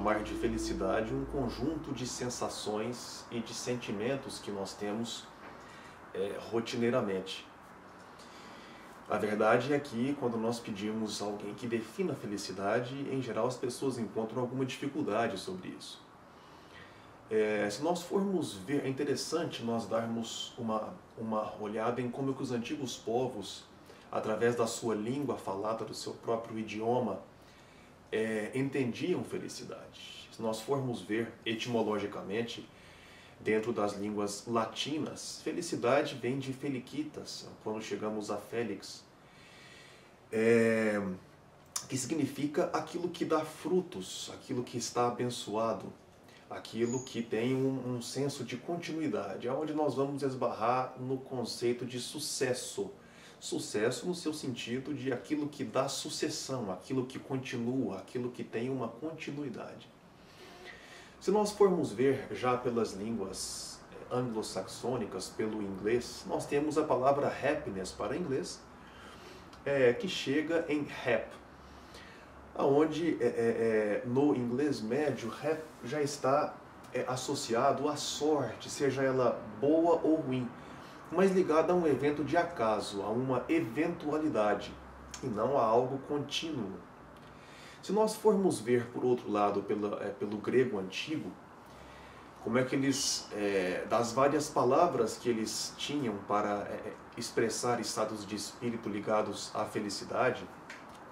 chamar de felicidade um conjunto de sensações e de sentimentos que nós temos é, rotineiramente. A verdade é que quando nós pedimos alguém que defina a felicidade, em geral as pessoas encontram alguma dificuldade sobre isso. É, se nós formos ver, é interessante nós darmos uma, uma olhada em como que os antigos povos, através da sua língua falada, do seu próprio idioma, é, entendiam felicidade. Se nós formos ver etimologicamente, dentro das línguas latinas, felicidade vem de feliquitas, quando chegamos a Félix, é, que significa aquilo que dá frutos, aquilo que está abençoado, aquilo que tem um, um senso de continuidade, é onde nós vamos esbarrar no conceito de sucesso Sucesso no seu sentido de aquilo que dá sucessão, aquilo que continua, aquilo que tem uma continuidade. Se nós formos ver já pelas línguas eh, anglo-saxônicas, pelo inglês, nós temos a palavra happiness para inglês, é, que chega em hap, aonde é, é, no inglês médio hap já está associado à sorte, seja ela boa ou ruim mas ligada a um evento de acaso, a uma eventualidade, e não a algo contínuo. Se nós formos ver, por outro lado, é, pelo grego antigo, como é que eles, é, das várias palavras que eles tinham para é, expressar estados de espírito ligados à felicidade,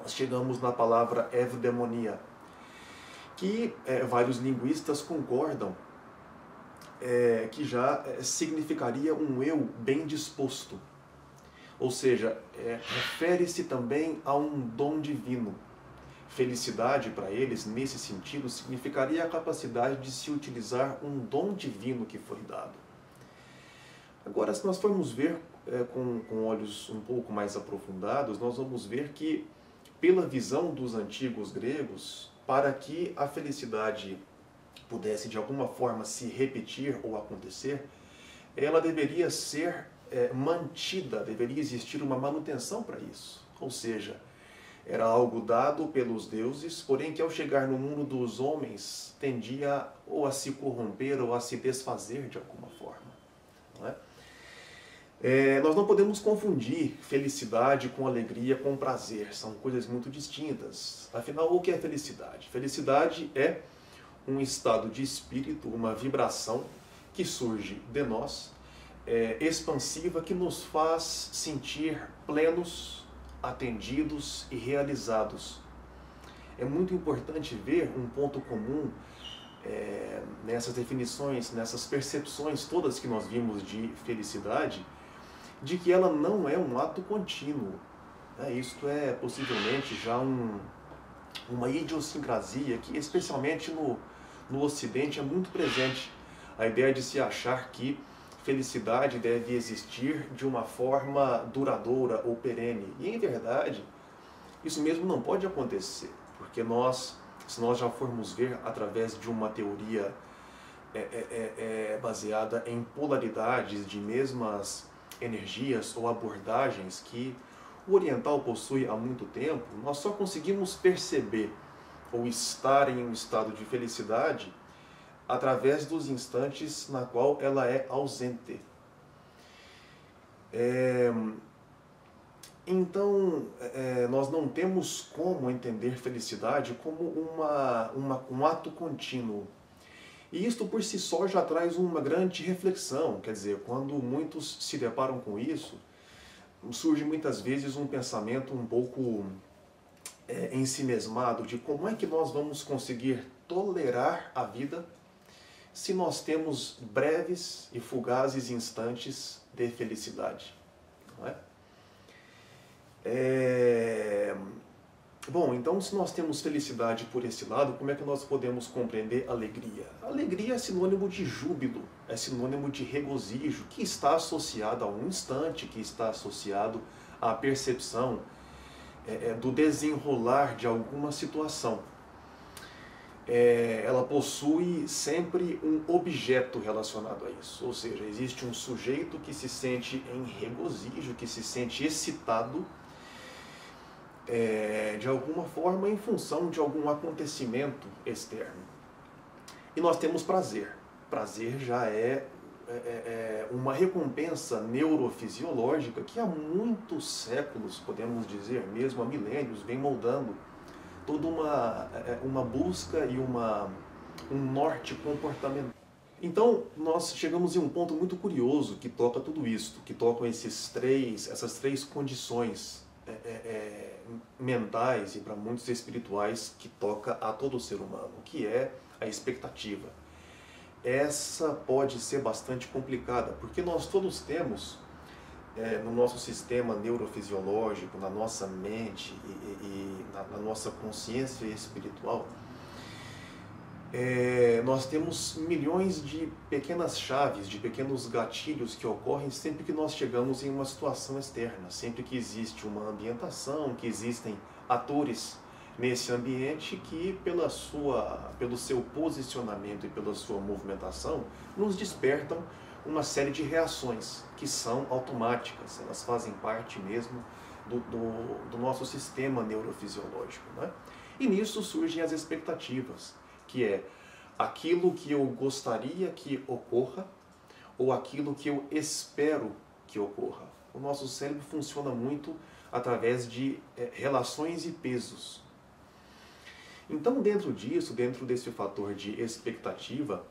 nós chegamos na palavra evdemonia, que é, vários linguistas concordam é, que já é, significaria um eu bem disposto. Ou seja, é, refere-se também a um dom divino. Felicidade para eles, nesse sentido, significaria a capacidade de se utilizar um dom divino que foi dado. Agora, se nós formos ver é, com, com olhos um pouco mais aprofundados, nós vamos ver que, pela visão dos antigos gregos, para que a felicidade pudesse de alguma forma se repetir ou acontecer, ela deveria ser é, mantida, deveria existir uma manutenção para isso. Ou seja, era algo dado pelos deuses, porém que ao chegar no mundo dos homens tendia ou a se corromper ou a se desfazer de alguma forma. Não é? É, nós não podemos confundir felicidade com alegria, com prazer, são coisas muito distintas. Afinal, o que é felicidade? Felicidade é um estado de espírito, uma vibração que surge de nós, é, expansiva, que nos faz sentir plenos, atendidos e realizados. É muito importante ver um ponto comum é, nessas definições, nessas percepções todas que nós vimos de felicidade, de que ela não é um ato contínuo. Né? Isto é possivelmente já um, uma idiosincrasia que, especialmente no, no Ocidente é muito presente a ideia de se achar que felicidade deve existir de uma forma duradoura ou perene. E em verdade, isso mesmo não pode acontecer, porque nós, se nós já formos ver através de uma teoria é, é, é, é baseada em polaridades de mesmas energias ou abordagens que o oriental possui há muito tempo, nós só conseguimos perceber ou estar em um estado de felicidade através dos instantes na qual ela é ausente. É, então, é, nós não temos como entender felicidade como uma, uma, um ato contínuo. E isto por si só já traz uma grande reflexão, quer dizer, quando muitos se deparam com isso, surge muitas vezes um pensamento um pouco é, ensimesmado de como é que nós vamos conseguir tolerar a vida se nós temos breves e fugazes instantes de felicidade. Não é? é... Bom, então se nós temos felicidade por esse lado, como é que nós podemos compreender alegria? Alegria é sinônimo de júbilo, é sinônimo de regozijo, que está associado a um instante, que está associado à percepção é, é, do desenrolar de alguma situação. É, ela possui sempre um objeto relacionado a isso, ou seja, existe um sujeito que se sente em regozijo, que se sente excitado é, de alguma forma em função de algum acontecimento externo. E nós temos prazer. Prazer já é, é, é, é uma recompensa neurofisiológica que há muitos séculos, podemos dizer, mesmo há milênios, vem moldando toda uma, é, uma busca e uma, um norte comportamental. Então, nós chegamos em um ponto muito curioso que toca tudo isso, que tocam esses três, essas três condições é, é mentais e para muitos espirituais que toca a todo ser humano, que é a expectativa. Essa pode ser bastante complicada, porque nós todos temos é, no nosso sistema neurofisiológico, na nossa mente e, e na, na, nossa consciência espiritual, é, nós temos milhões de pequenas chaves, de pequenos gatilhos que ocorrem sempre que nós chegamos em uma situação externa, sempre que existe uma ambientação, que existem atores nesse ambiente que pela sua, pelo seu posicionamento e pela sua movimentação nos despertam uma série de reações que são automáticas, elas fazem parte mesmo do, do, do nosso sistema neurofisiológico. Né? E nisso surgem as expectativas que é aquilo que eu gostaria que ocorra ou aquilo que eu espero que ocorra. O nosso cérebro funciona muito através de é, relações e pesos. Então, dentro disso, dentro desse fator de expectativa,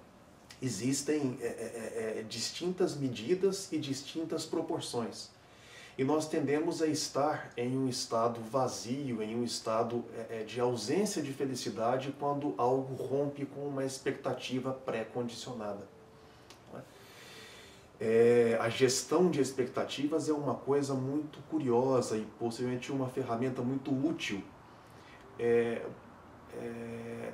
existem é, é, é distintas medidas e distintas proporções. E nós tendemos a estar em um estado vazio, em um estado é, é, de ausência de felicidade quando algo rompe com uma expectativa pré-condicionada. É, a gestão de expectativas é uma coisa muito curiosa e possivelmente uma ferramenta muito útil. É, é,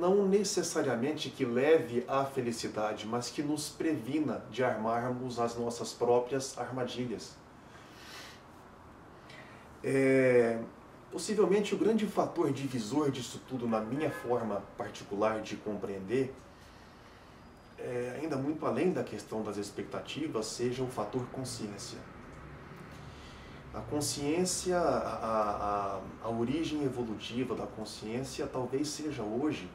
não necessariamente que leve à felicidade, mas que nos previna de armarmos as nossas próprias armadilhas. É, possivelmente o grande fator divisor disso tudo, na minha forma particular de compreender, é, ainda muito além da questão das expectativas, seja o fator consciência. A consciência, a, a, a origem evolutiva da consciência talvez seja hoje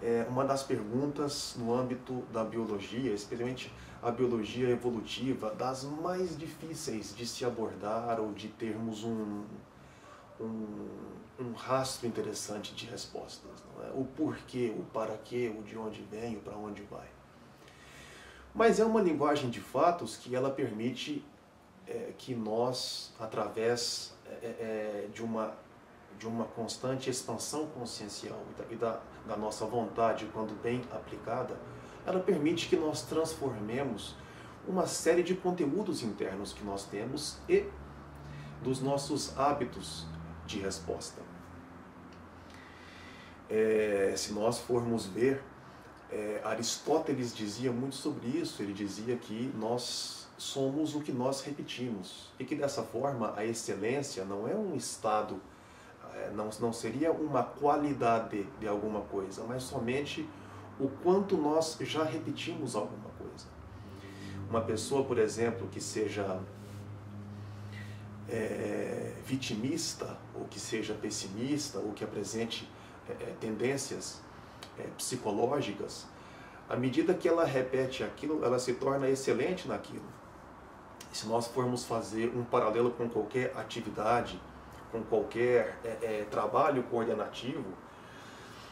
é uma das perguntas no âmbito da biologia, especialmente a biologia evolutiva, das mais difíceis de se abordar ou de termos um, um, um rastro interessante de respostas. É? O porquê, o para quê, o de onde vem, o para onde vai. Mas é uma linguagem de fatos que ela permite é, que nós, através é, é, é de uma de uma constante expansão consciencial e da, e da, da nossa vontade, quando bem aplicada, ela permite que nós transformemos uma série de conteúdos internos que nós temos e dos nossos hábitos de resposta. É, se nós formos ver, é, Aristóteles dizia muito sobre isso. Ele dizia que nós somos o que nós repetimos e que dessa forma a excelência não é um estado é, não, não seria uma qualidade de alguma coisa, mas somente o quanto nós já repetimos alguma coisa. Uma pessoa, por exemplo, que seja é, vitimista, ou que seja pessimista, ou que apresente é tendências é, psicológicas, à medida que ela repete aquilo, ela se torna excelente naquilo. Se nós formos fazer um paralelo com qualquer atividade, com qualquer é, é, trabalho coordenativo,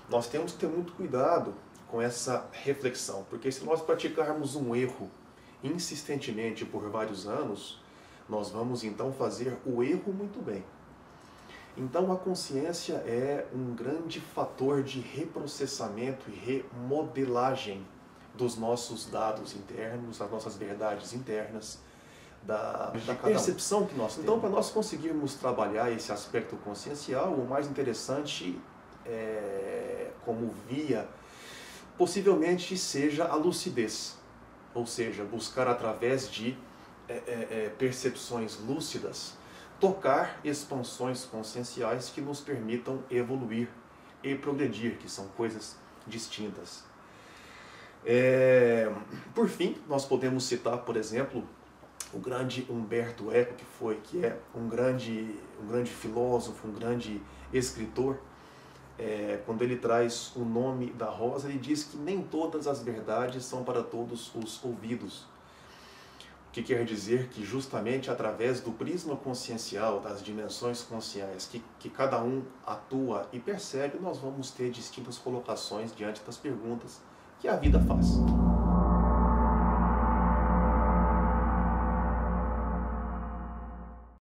nós temos que ter muito cuidado com essa reflexão, porque se nós praticarmos um erro insistentemente por vários anos, nós vamos então fazer o erro muito bem. Então a consciência é um grande fator de reprocessamento e remodelagem dos nossos dados internos, das nossas verdades internas, da, da percepção um. que nós então, temos. Então, para nós conseguirmos trabalhar esse aspecto consciencial, o mais interessante, é, como via, possivelmente seja a lucidez, ou seja, buscar através de é, é, é percepções lúcidas, tocar expansões conscienciais que nos permitam evoluir e progredir, que são coisas distintas. É, por fim, nós podemos citar, por exemplo, o grande Humberto Eco, que foi, que é um grande, um grande filósofo, um grande escritor, é, quando ele traz o nome da rosa, ele diz que nem todas as verdades são para todos os ouvidos. O que quer dizer que justamente através do prisma consciencial, das dimensões consciais, que, que cada um atua e percebe, nós vamos ter distintas colocações diante das perguntas que a vida faz.